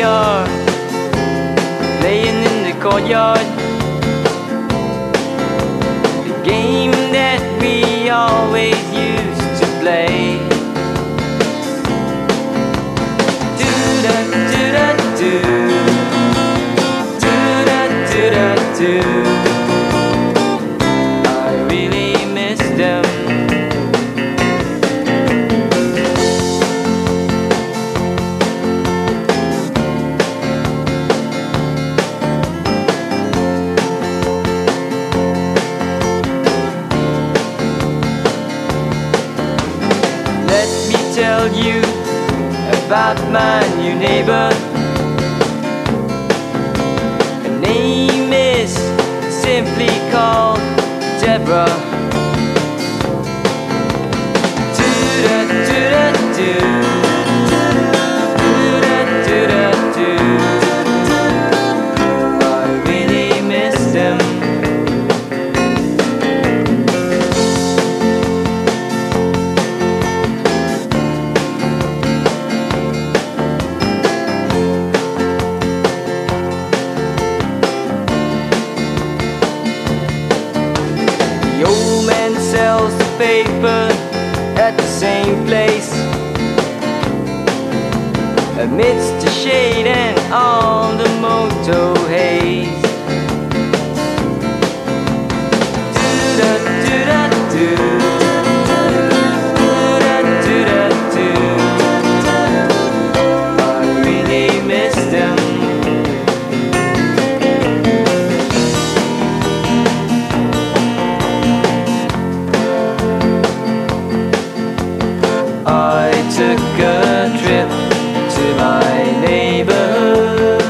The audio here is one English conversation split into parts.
we are in the courtyard. Tell you about my new neighbor. Her name is simply called Deborah. Do-da-do-da-do. Do-da-do-da-do. Paper at the same place. Amidst the shade and all the motor haze. took a trip to my neighborhood.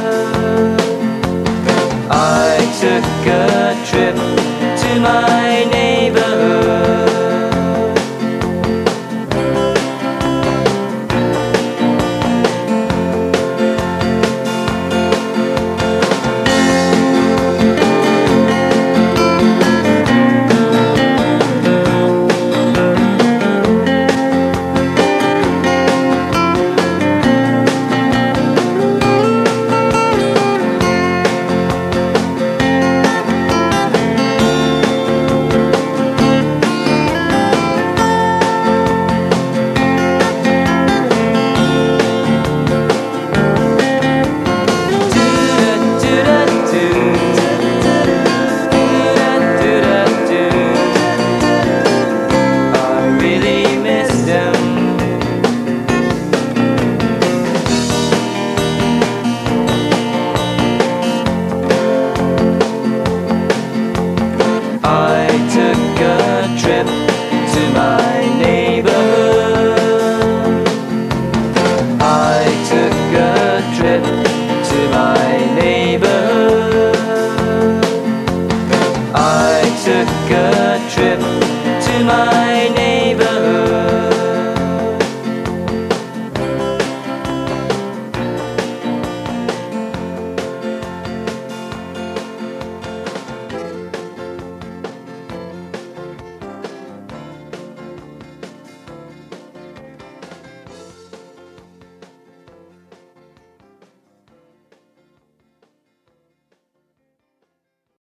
I took a good trip.